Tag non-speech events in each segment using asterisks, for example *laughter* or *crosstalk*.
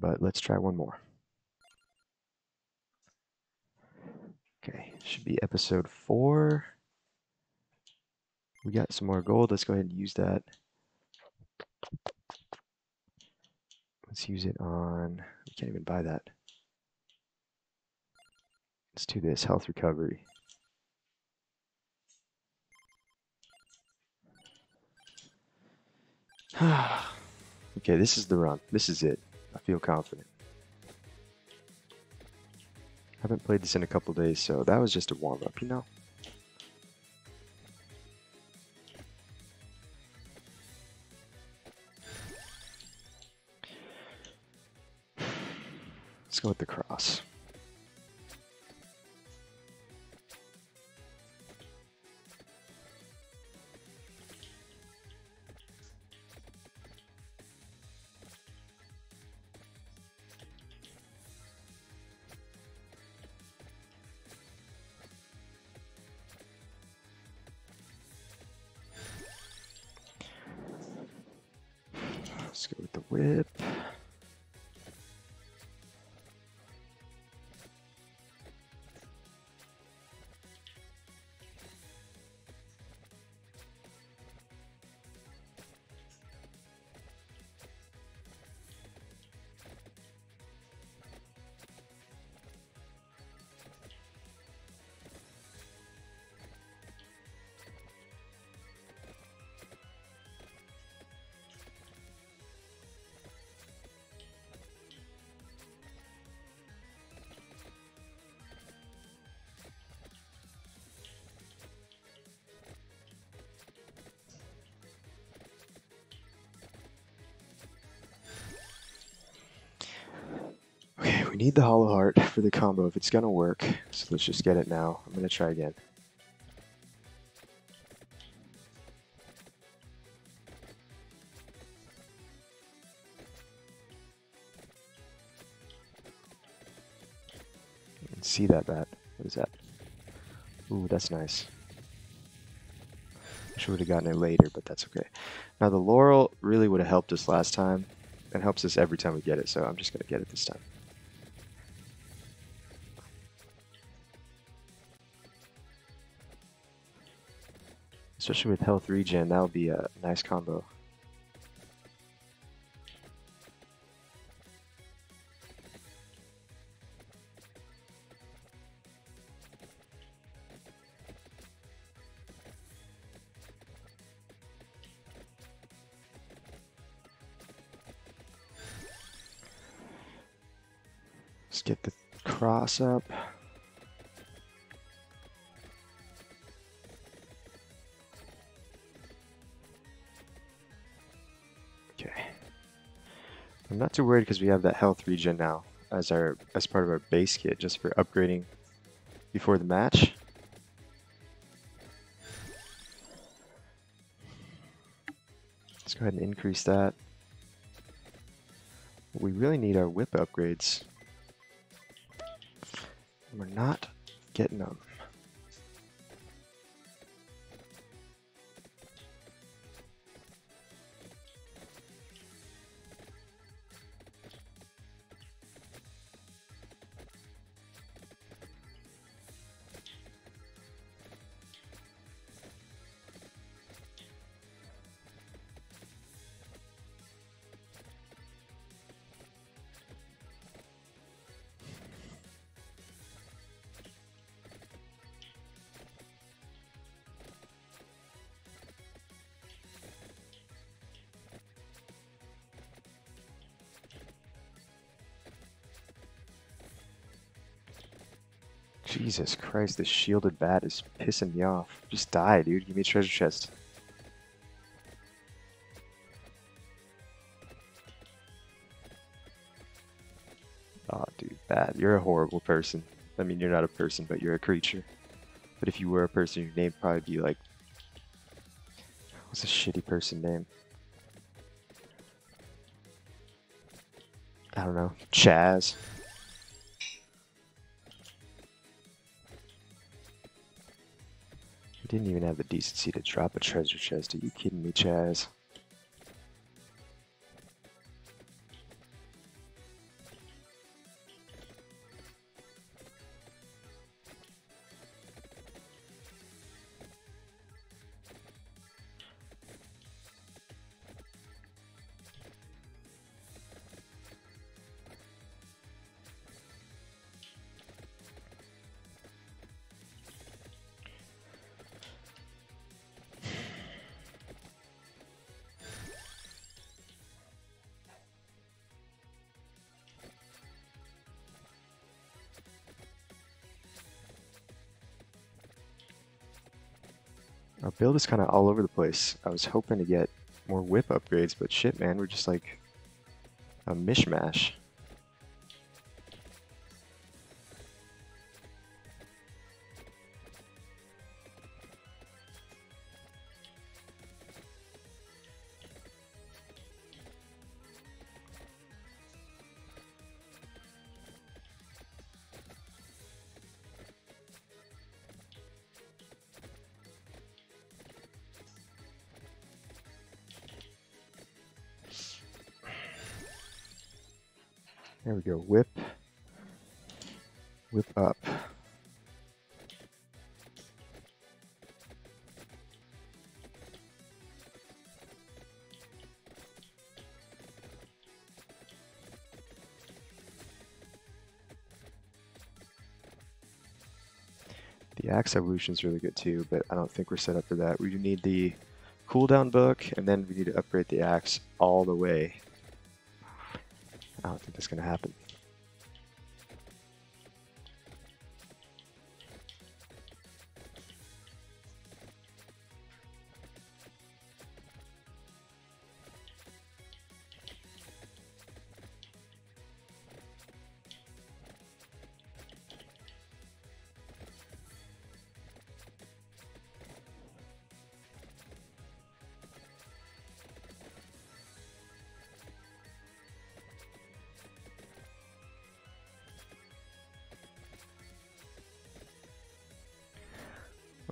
but let's try one more. Okay, should be episode four. We got some more gold. Let's go ahead and use that. Let's use it on, we can't even buy that. Let's do this, health recovery. *sighs* okay, this is the run. This is it. I feel confident. Haven't played this in a couple days, so that was just a warm-up, you know? Let's go with the cross. Go with the whip. Need the hollow heart *laughs* for the combo if it's gonna work. So let's just get it now. I'm gonna try again. See that bat. What is that? Ooh, that's nice. Wish we would have gotten it later, but that's okay. Now the laurel really would have helped us last time, and helps us every time we get it. So I'm just gonna get it this time. Especially with health regen, that would be a nice combo. Let's get the cross up. I'm not too worried because we have that health regen now as our as part of our base kit just for upgrading before the match. Let's go ahead and increase that. We really need our whip upgrades. We're not getting them. Jesus Christ, this shielded bat is pissing me off. Just die, dude. Give me a treasure chest. Oh, dude, bat. You're a horrible person. I mean, you're not a person, but you're a creature. But if you were a person, your name would probably be like... What's a shitty person name? I don't know. Chaz. He didn't even have the decency to drop a treasure chest. Are you kidding me, Chaz? Our build is kind of all over the place. I was hoping to get more whip upgrades, but shit, man, we're just like a mishmash. There we go. Whip. Whip up. The axe evolution is really good too, but I don't think we're set up for that. We need the cooldown book, and then we need to upgrade the axe all the way. I don't think that's going to happen.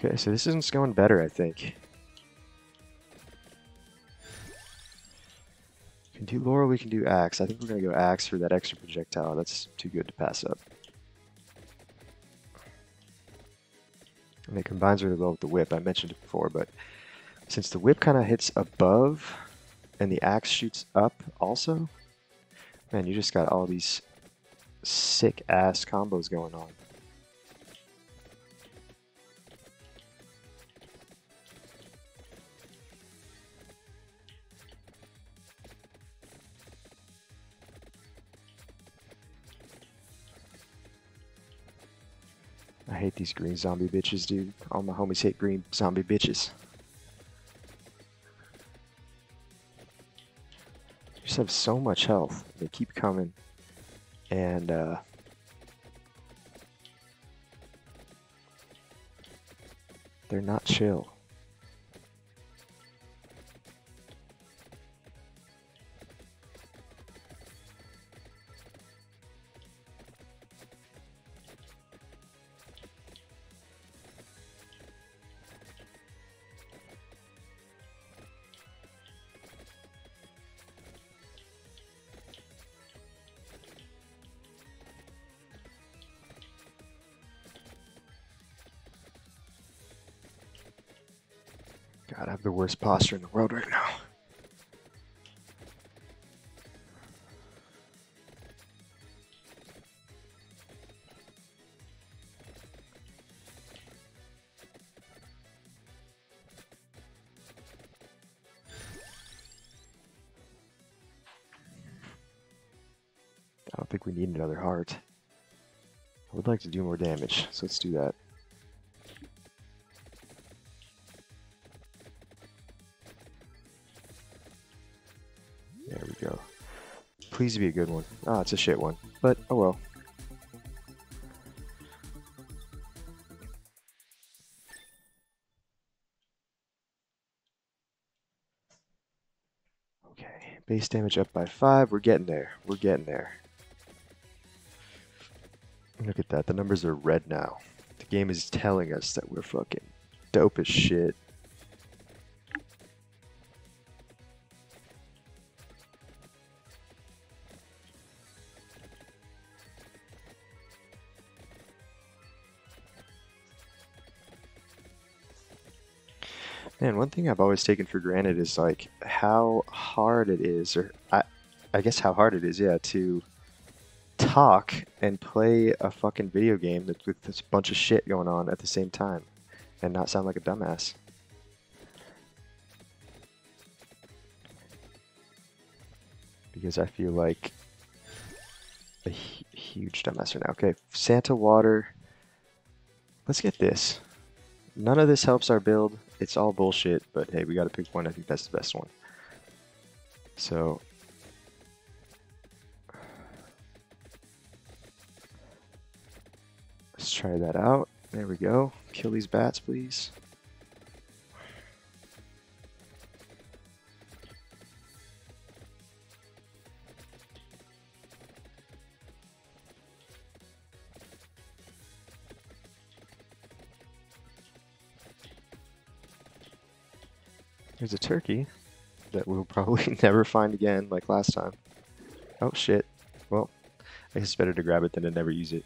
Okay, so this isn't going better, I think. We can do Laurel, we can do Axe. I think we're going to go Axe for that extra projectile. That's too good to pass up. And it combines really well with the Whip. I mentioned it before, but since the Whip kind of hits above and the Axe shoots up also, man, you just got all these sick-ass combos going on. I hate these green zombie bitches, dude. All my homies hate green zombie bitches. They just have so much health. They keep coming. And, uh... They're not chill. God, I have the worst posture in the world right now. I don't think we need another heart. I would like to do more damage, so let's do that. Please be a good one. Ah, it's a shit one. But, oh well. Okay, base damage up by 5. We're getting there. We're getting there. Look at that. The numbers are red now. The game is telling us that we're fucking dope as shit. Man, one thing I've always taken for granted is like how hard it is, or I, I guess how hard it is, yeah, to talk and play a fucking video game that, with this bunch of shit going on at the same time, and not sound like a dumbass. Because I feel like a huge dumbass right now. Okay, Santa water. Let's get this. None of this helps our build. It's all bullshit, but hey, we got to pick one. I think that's the best one. So let's try that out. There we go. Kill these bats, please. There's a turkey that we'll probably *laughs* never find again, like last time. Oh shit. Well, I guess it's better to grab it than to never use it.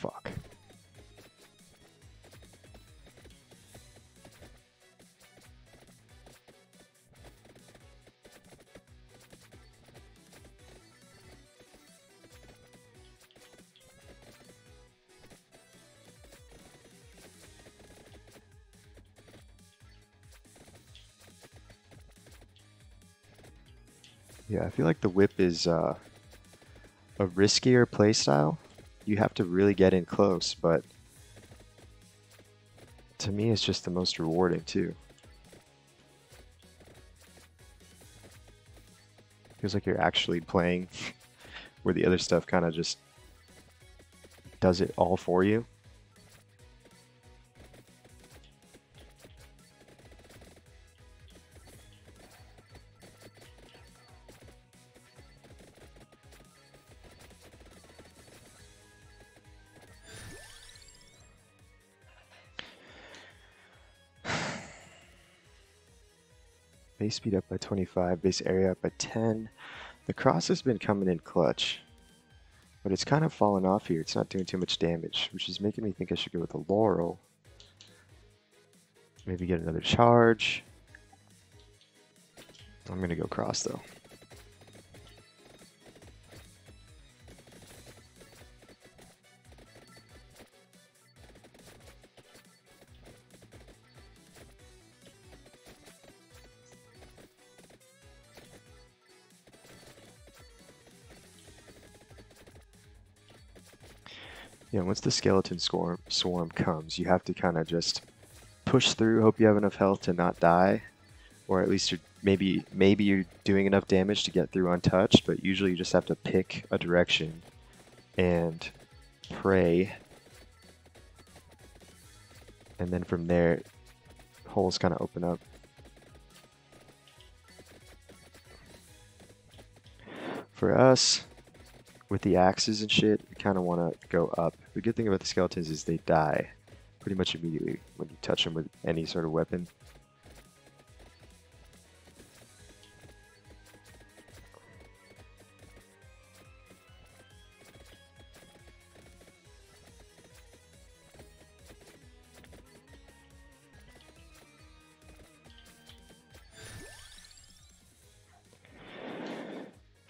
Fuck. Yeah, I feel like the whip is uh, a riskier playstyle you have to really get in close, but to me it's just the most rewarding too. Feels like you're actually playing *laughs* where the other stuff kind of just does it all for you. Base speed up by 25, base area up by 10. The cross has been coming in clutch, but it's kind of fallen off here. It's not doing too much damage, which is making me think I should go with a Laurel. Maybe get another charge. I'm going to go cross though. Yeah, once the skeleton swarm, swarm comes, you have to kind of just push through, hope you have enough health to not die, or at least you're maybe maybe you're doing enough damage to get through untouched, but usually you just have to pick a direction and pray. And then from there, holes kind of open up. For us, with the axes and shit, you kind of want to go up. The good thing about the skeletons is they die pretty much immediately when you touch them with any sort of weapon.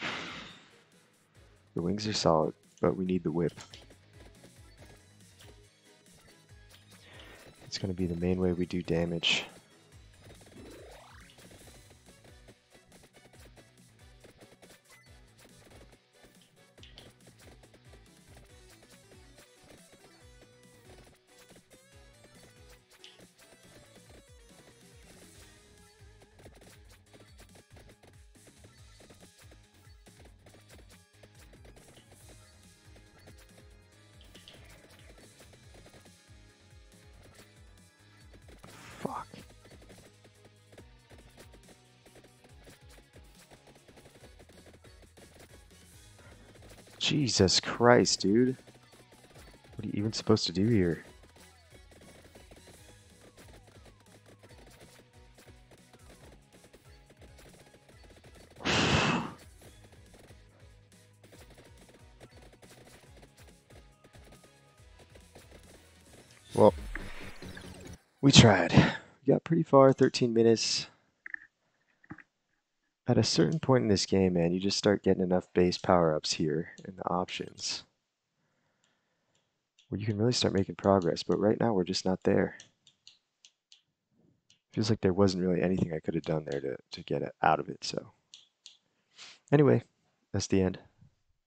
*sighs* The wings are solid, but we need the whip. It's going to be the main way we do damage. Jesus Christ, dude. What are you even supposed to do here? *sighs* well, We tried. We got pretty far, 13 minutes. At a certain point in this game, man, you just start getting enough base power-ups here in the options where you can really start making progress, but right now we're just not there. Feels like there wasn't really anything I could have done there to, to get out of it, so. Anyway, that's the end.